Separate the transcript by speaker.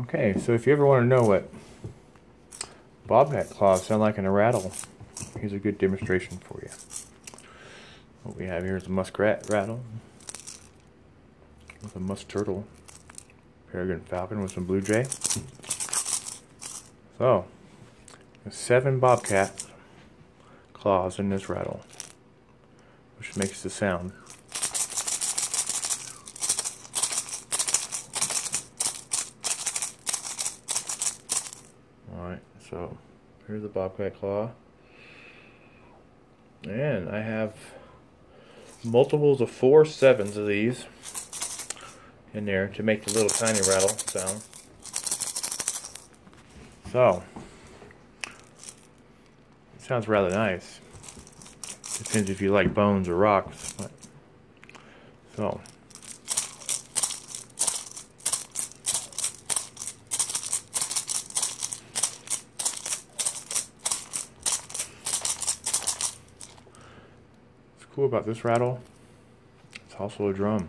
Speaker 1: Okay, so if you ever want to know what bobcat claws sound like in a rattle, here's a good demonstration for you. What we have here is a muskrat rattle with a musk turtle, peregrine falcon with some blue jay. So, seven bobcat claws in this rattle, which makes the sound. So here's the bobcat claw. And I have multiples of four sevens of these in there to make the little tiny rattle sound. So, it sounds rather nice. Depends if you like bones or rocks. But, so, cool about this rattle, it's also a drum.